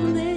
someday.